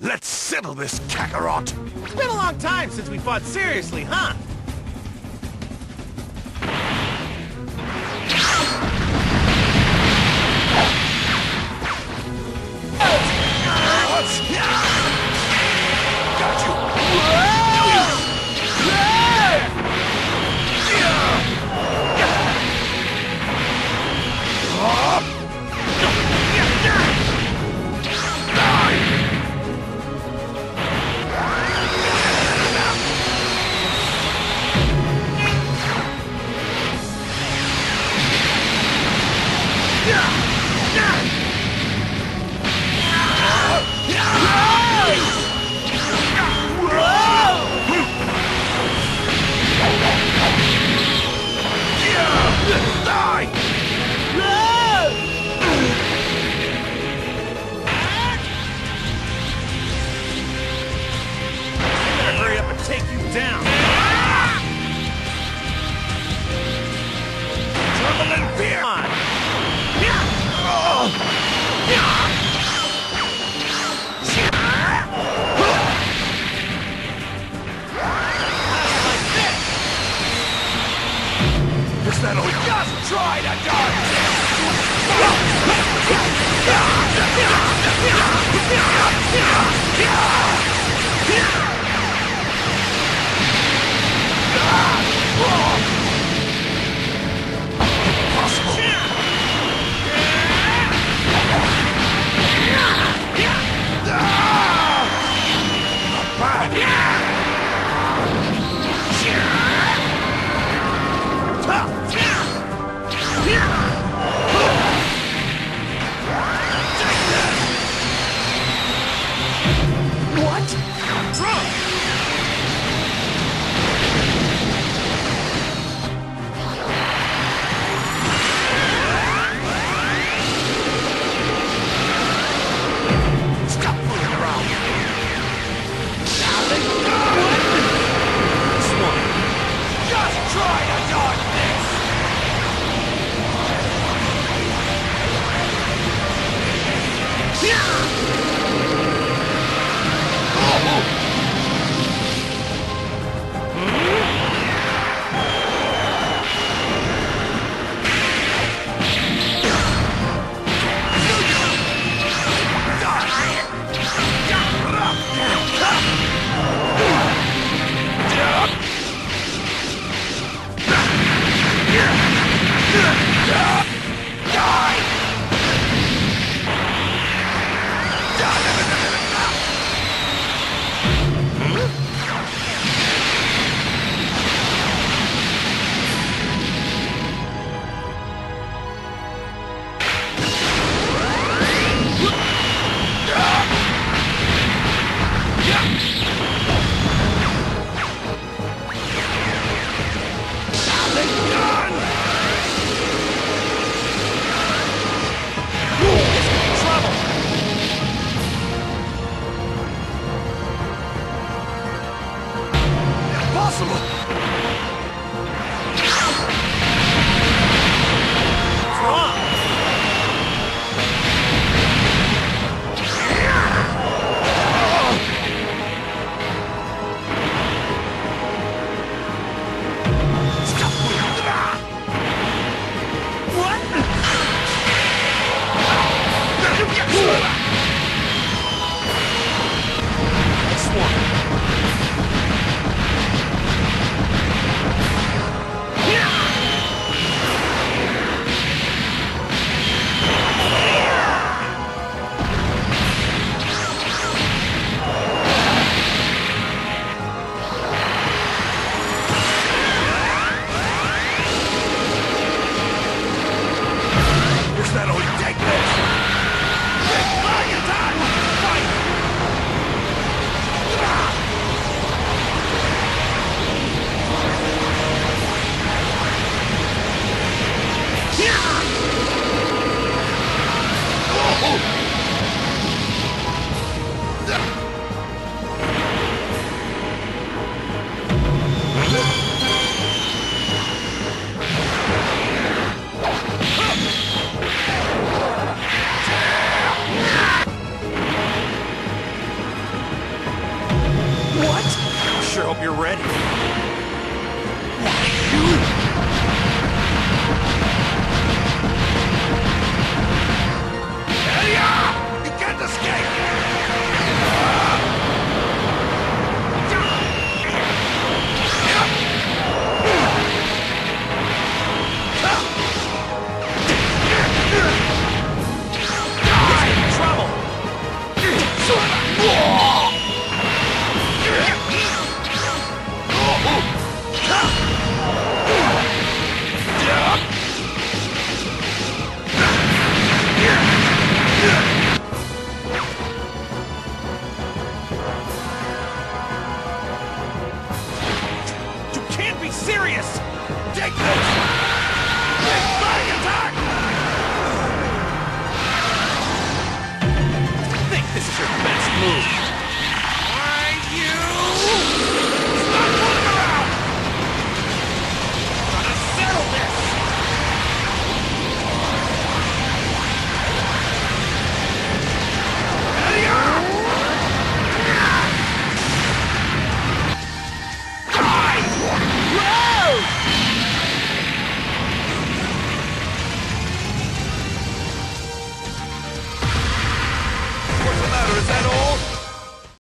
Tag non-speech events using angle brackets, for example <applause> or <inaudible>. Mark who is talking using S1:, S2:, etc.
S1: Let's settle this, Kakarot!
S2: It's been a long time since we fought seriously, huh? Down. Ah! Trouble and fear. Come on.
S1: Is that all? Just try to dodge! <laughs>